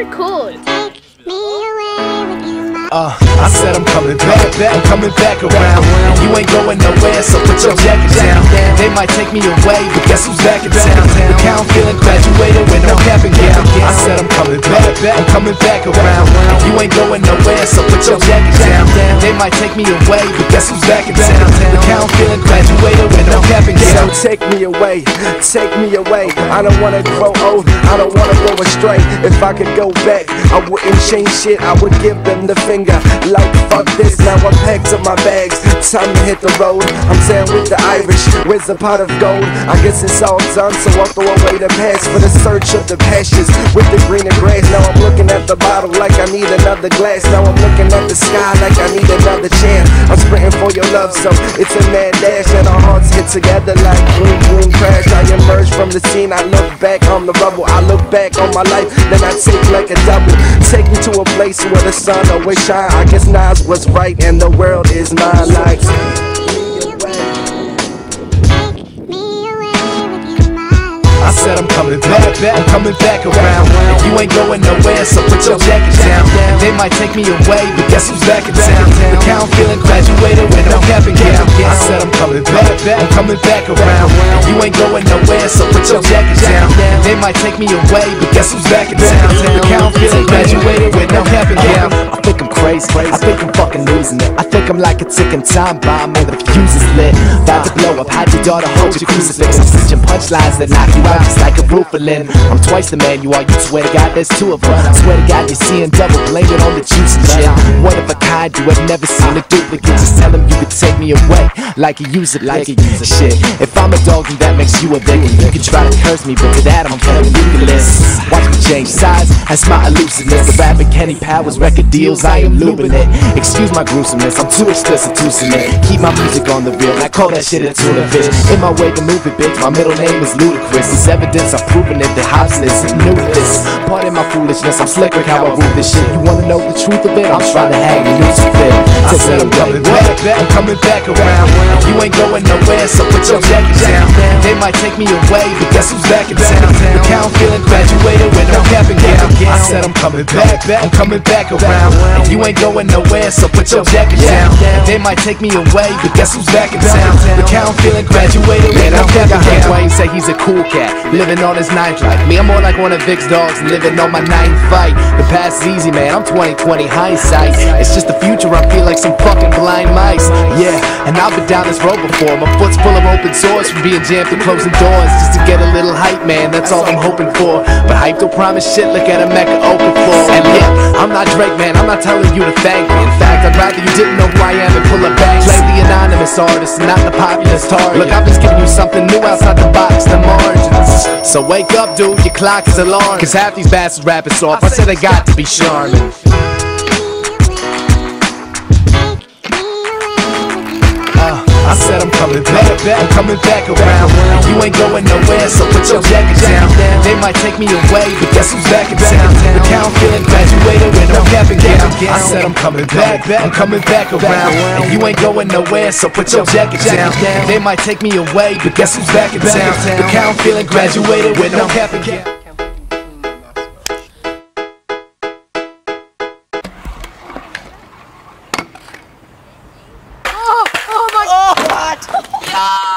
record. Uh, I said I'm coming back, back, I'm coming back around. You ain't going nowhere, so put your jacket down. They might take me away, but guess who's back in town? The count feeling graduated with no cap and gown. I said I'm coming back, back, I'm coming back around. You ain't going nowhere, so put your jacket down. They might take me away, but guess who's back in town? The count feeling graduated take me away, take me away. I don't wanna grow old, I don't wanna go astray. If I could go back, I wouldn't change shit. I would give them the finger. Like fuck this, now I'm packed up my bags. Time to hit the road. I'm saying with the Irish, where's the pot of gold? I guess it's all done, so I'll throw away the past for the search of the pastures with the greener grass. Now I'm looking at the bottle like I need another glass. Now I'm looking at the sky like I need another chance. I'm sprinting for your love, so it's a mad dash, and our hearts get together like boom boom crash. I emerge from the scene, I look back on the rubble. I look back on my life, then I take like a double. Take me to a place where the sun always shine. I guess Nas was right, and the world is mine. Like. I said I'm coming back, back, I'm coming back around. You ain't going nowhere, so put your jacket down. They might take me away, but guess who's back in town? The count feeling graduated with no cap and gown. I said I'm coming back, I'm coming back around. You ain't going nowhere, so put your jacket down. They might take me away, but guess who's back in town? The count feeling graduated with no cap and gown. I think I'm fucking losing it. I think I'm like a ticking time bomb where the fuse is lit. About to blow up. Hide your daughter, hold your crucifix. I'm switching punchlines that knock you out just like a roofalin. I'm twice the man you are. You swear to God, there's two of us. Swear to God, you're seeing double. Blame it on the juice and shit. One of a kind, you have never seen a duplicate. Just tell him you could take me away like you use it, like you use it. Shit. If I'm a dog, then that makes you a victim. You can try to curse me, but to that I'm gonna ruthless. Watch that's my elusiveness. The rapper Kenny Powers record deals, I am lubing it. Excuse my gruesomeness, I'm too explicit to submit. Keep my music on the real, I call that shit a tuna fish. In my way to move it, bitch, my middle name is Ludacris. It's evidence, I'm proving it, that Hobson is new to this. Pardon my foolishness, I'm slick with how I rule this shit. You wanna know the truth of it? I'm trying to hang the fit. I said I'm coming back, I'm coming back around. You ain't going nowhere, so put your jacket might take me away, but guess who's back in town? The count feeling graduated with no cap and gown. I said I'm coming back, I'm coming back around. And You ain't going nowhere, so put your jacket down. They might take me away, but guess who's back in town? The count feeling graduated gown. Wayne say he's a cool cat, living on his ninth life. Me, I'm more like one of Vick's dogs, living on my ninth fight. The past is easy, man. I'm 2020 hindsight. It's just the future. I feel like some fucking blind mice. Yeah, and I've been down this road before. My foot's full of open sores from being jammed through closing doors just to get a little hype, man. That's all I'm hoping for. But hype don't promise shit. Look at a Mecca open floor. And yeah, I'm not Drake, man. I'm not telling you to thank me. In fact, I'd rather you didn't know who I am and pull a bang. Play the anonymous artist, not the populist target. Look, I'm just giving you something new outside the box, the margins. So wake up, dude. Your clock is alarmed. Cause half these bastards rapping soft. I said they got to be charming. Uh, I said I'm coming back, I'm coming back around. You ain't going nowhere, so put your jacket down. They might take me away, but guess who's back in town? The count feeling graduated with no cap and gown. I said I'm coming back, back, I'm coming back around. And you ain't going nowhere, so put your jacket down. They might take me away, but guess who's back in town? The count feeling graduated with no cap and gown. Oh, oh my. Oh, what?